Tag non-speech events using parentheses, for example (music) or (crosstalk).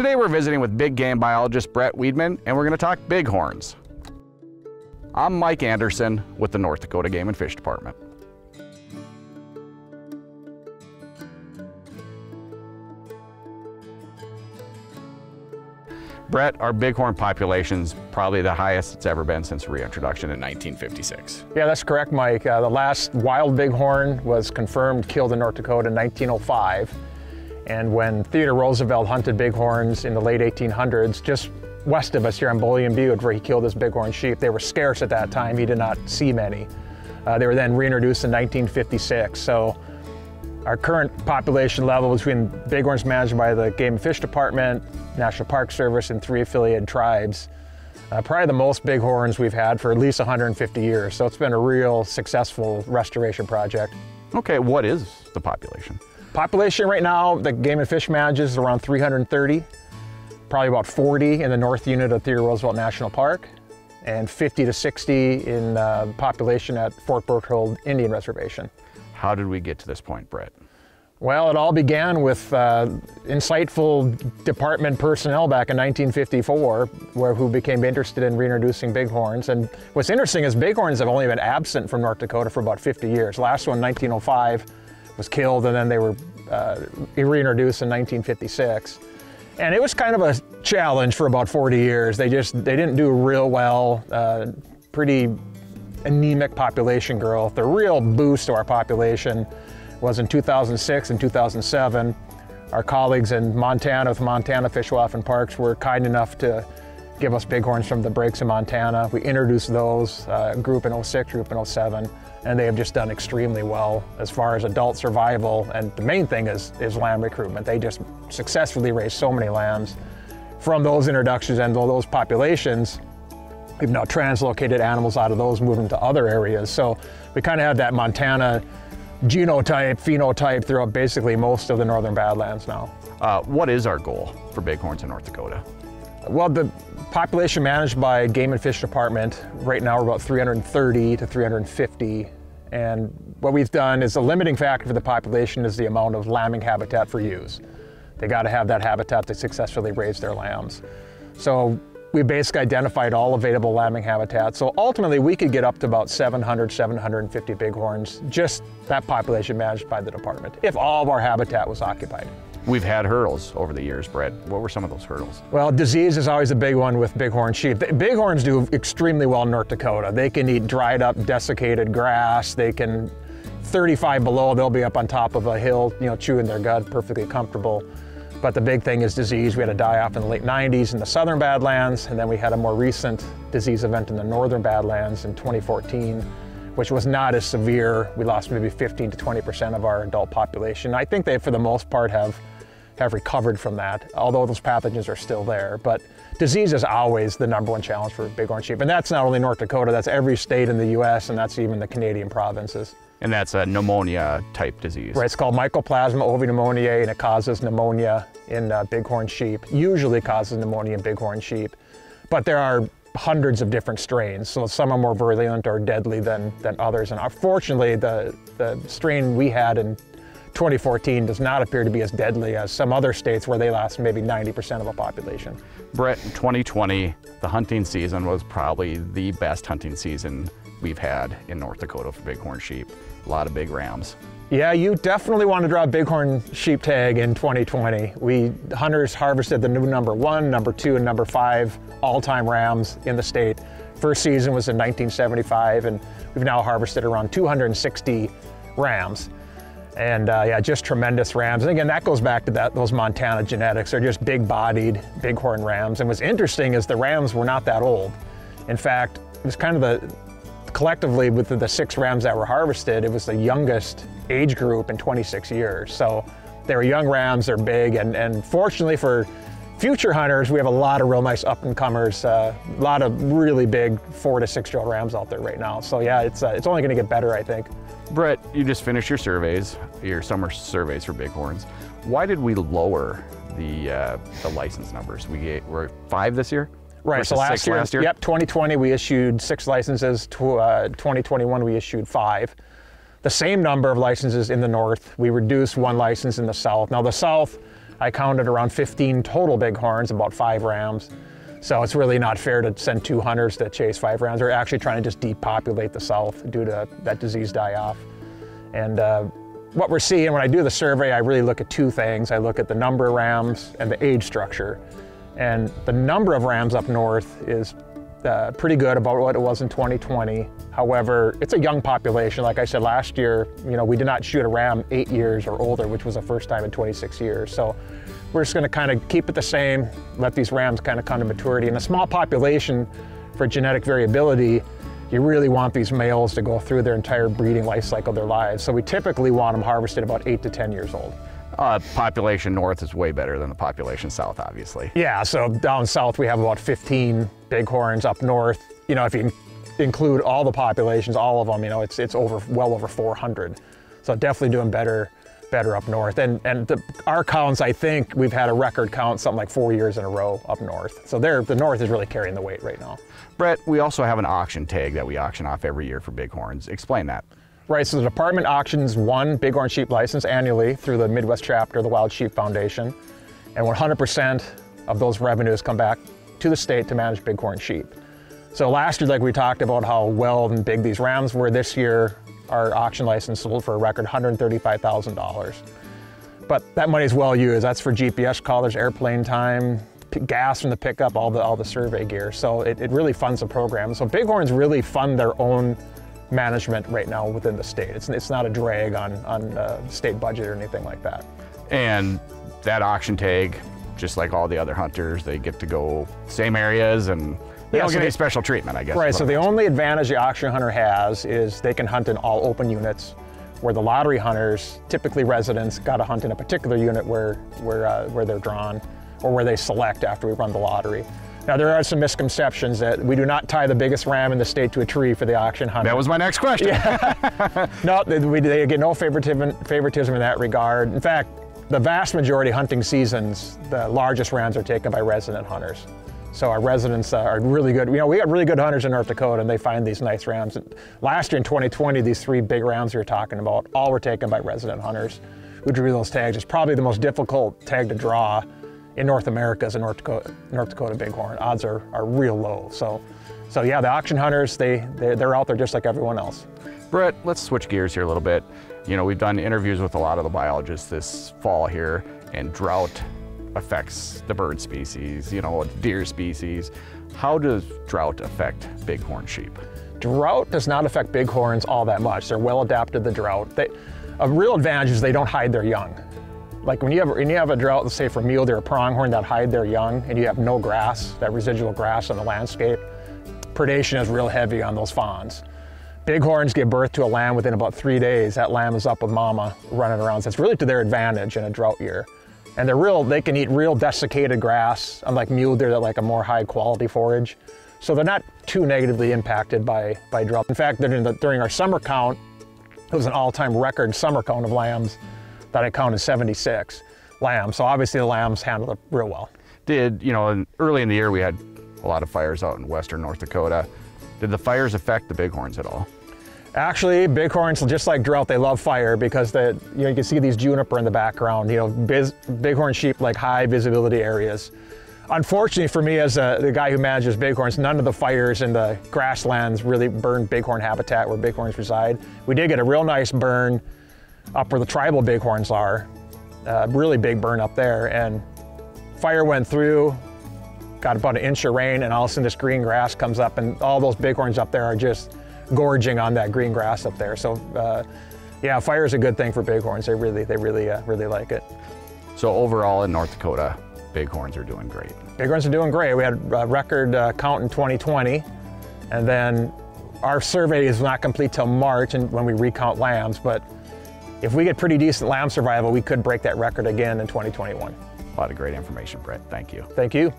Today we're visiting with big game biologist Brett Wiedmann and we're going to talk bighorns. I'm Mike Anderson with the North Dakota Game and Fish Department. Brett, our bighorn population's probably the highest it's ever been since reintroduction in 1956. Yeah, that's correct, Mike. Uh, the last wild bighorn was confirmed killed in North Dakota in 1905. And when Theodore Roosevelt hunted bighorns in the late 1800s, just west of us here on Bullion Butte, where he killed his bighorn sheep, they were scarce at that time. He did not see many. Uh, they were then reintroduced in 1956. So our current population level between bighorns managed by the Game and Fish Department, National Park Service, and three affiliated tribes. Uh, probably the most bighorns we've had for at least 150 years. So it's been a real successful restoration project. Okay, what is the population? Population right now, the Game and Fish manages is around 330, probably about 40 in the north unit of Theodore Roosevelt National Park, and 50 to 60 in uh, population at Fort Berthold Indian Reservation. How did we get to this point, Brett? Well, it all began with uh, insightful department personnel back in 1954, where, who became interested in reintroducing bighorns. And what's interesting is bighorns have only been absent from North Dakota for about 50 years. Last one, 1905, was killed, and then they were uh, reintroduced in 1956. And it was kind of a challenge for about 40 years. They just they didn't do real well. Uh, pretty anemic population growth. The real boost to our population was in 2006 and 2007. Our colleagues in Montana with Montana Fish, and Parks were kind enough to give us bighorns from the breaks in Montana. We introduced those, uh, group in 06, group in 07, and they have just done extremely well as far as adult survival. And the main thing is, is lamb recruitment. They just successfully raised so many lambs from those introductions and those populations We've now translocated animals out of those, moving to other areas. So we kind of have that Montana genotype, phenotype throughout basically most of the northern Badlands now. Uh, what is our goal for bighorns in North Dakota? Well, the population managed by Game and Fish Department, right now we're about 330 to 350. And what we've done is the limiting factor for the population is the amount of lambing habitat for ewes. They got to have that habitat to successfully raise their lambs. So we basically identified all available lambing habitat. So ultimately we could get up to about 700, 750 bighorns, just that population managed by the department, if all of our habitat was occupied. We've had hurdles over the years, Brett. What were some of those hurdles? Well, disease is always a big one with bighorn sheep. Bighorns do extremely well in North Dakota. They can eat dried up, desiccated grass. They can, 35 below, they'll be up on top of a hill, you know, chewing their gut, perfectly comfortable. But the big thing is disease. We had a die-off in the late 90s in the southern Badlands, and then we had a more recent disease event in the northern Badlands in 2014, which was not as severe. We lost maybe 15 to 20% of our adult population. I think they, for the most part, have have recovered from that, although those pathogens are still there. But disease is always the number one challenge for bighorn sheep. And that's not only North Dakota, that's every state in the US, and that's even the Canadian provinces. And that's a pneumonia type disease. Right, it's called Mycoplasma ovipneumoniae, and it causes pneumonia in uh, bighorn sheep. Usually causes pneumonia in bighorn sheep, but there are hundreds of different strains. So some are more virulent or deadly than, than others. And unfortunately, the, the strain we had in 2014 does not appear to be as deadly as some other states where they last maybe 90% of a population. Brett, 2020, the hunting season was probably the best hunting season we've had in North Dakota for bighorn sheep. A lot of big rams. Yeah, you definitely want to draw a bighorn sheep tag in 2020. We hunters harvested the new number one, number two, and number five all-time rams in the state. First season was in 1975, and we've now harvested around 260 rams. And uh, yeah, just tremendous rams. And again, that goes back to that those Montana genetics. They're just big-bodied, bighorn rams. And what's interesting is the rams were not that old. In fact, it was kind of the collectively with the six rams that were harvested, it was the youngest age group in 26 years. So they were young rams, they're big, and, and fortunately for future hunters, we have a lot of real nice up and comers, uh, a lot of really big four to six year old rams out there right now. So yeah, it's, uh, it's only gonna get better, I think. Brett, you just finished your surveys, your summer surveys for bighorns. Why did we lower the, uh, the license numbers? We get, we're five this year? Right, so last year, last year, yep, 2020 we issued six licenses, to, uh, 2021 we issued five. The same number of licenses in the north, we reduced one license in the south. Now the south, I counted around 15 total bighorns, about five rams. So it's really not fair to send two hunters to chase five rams. We're actually trying to just depopulate the south due to that disease die off. And uh, what we're seeing when I do the survey, I really look at two things. I look at the number of rams and the age structure. And the number of rams up north is uh, pretty good about what it was in 2020. However, it's a young population. Like I said last year, you know, we did not shoot a ram eight years or older, which was the first time in 26 years. So we're just going to kind of keep it the same, let these rams kind of come to maturity. In a small population for genetic variability, you really want these males to go through their entire breeding life cycle of their lives. So we typically want them harvested about eight to 10 years old. Uh, population north is way better than the population south, obviously. Yeah, so down south we have about 15 bighorns. Up north, you know, if you include all the populations, all of them, you know, it's it's over well over 400. So definitely doing better better up north. And and the, our counts, I think we've had a record count something like four years in a row up north. So there, the north is really carrying the weight right now. Brett, we also have an auction tag that we auction off every year for bighorns. Explain that. Right, so the department auctions one bighorn sheep license annually through the Midwest chapter of the Wild Sheep Foundation, and 100% of those revenues come back to the state to manage bighorn sheep. So last year, like we talked about how well and big these rams were, this year our auction license sold for a record $135,000. But that money is well used. That's for GPS collars, airplane time, gas from the pickup, all the all the survey gear. So it, it really funds the program. So bighorns really fund their own management right now within the state. It's, it's not a drag on, on uh, state budget or anything like that. And that auction tag, just like all the other hunters, they get to go same areas and they Yeah, don't so get any special treatment, I guess. Right, so the only advantage the auction hunter has is they can hunt in all open units, where the lottery hunters, typically residents, got to hunt in a particular unit where, where, uh, where they're drawn or where they select after we run the lottery. Now, there are some misconceptions that we do not tie the biggest ram in the state to a tree for the auction hunt. That was my next question. (laughs) No, they, we, they get no favoritism, favoritism in that regard. In fact, the vast majority of hunting seasons, the largest rounds are taken by resident hunters. So our residents are really good. You know, we got really good hunters in North Dakota, and they find these nice rounds. Last year in 2020, these three big rounds we were talking about, all were taken by resident hunters who drew those tags. It's probably the most difficult tag to draw in North America as a North Dakota, North Dakota bighorn. Odds are, are real low. So, so yeah, the auction hunters, they, they're, they're out there just like everyone else. Brett, let's switch gears here a little bit. You know, we've done interviews with a lot of the biologists this fall here, and drought affects the bird species, you know, deer species. How does drought affect bighorn sheep? Drought does not affect bighorns all that much. They're well adapted to drought. They, a real advantage is they don't hide their young. Like when you have when you have a drought, let's say for mule deer or pronghorn that hide their young, and you have no grass, that residual grass on the landscape, predation is real heavy on those fawns. Bighorns give birth to a lamb within about three days. That lamb is up with mama running around. So it's really to their advantage in a drought year. And they're real, they can eat real desiccated grass, unlike mule deer that like a more high quality forage. So they're not too negatively impacted by, by drought. In fact, during, the, during our summer count, it was an all-time record summer count of lambs that I counted 76 lambs. So obviously the lambs handled it real well. Did, you know, in, early in the year we had a lot of fires out in western North Dakota. Did the fires affect the bighorns at all? Actually, bighorns, just like drought, they love fire because the, you, know, you can see these juniper in the background. You know, biz, bighorn sheep like high visibility areas. Unfortunately for me, as a, the guy who manages bighorns, none of the fires in the grasslands really burned bighorn habitat where bighorns reside. We did get a real nice burn up where the tribal bighorns are, a really big burn up there, and fire went through, got about an inch of rain, and all of a sudden this green grass comes up, and all those bighorns up there are just gorging on that green grass up there. So, uh, yeah, fire is a good thing for bighorns. They really, they really, uh, really like it. So overall in North Dakota, bighorns are doing great. Bighorns are doing great. We had a record uh, count in 2020, and then our survey is not complete till March, and when we recount lambs. But if we get pretty decent lamb survival, we could break that record again in 2021. A lot of great information, Brett. Thank you. Thank you.